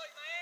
like, man.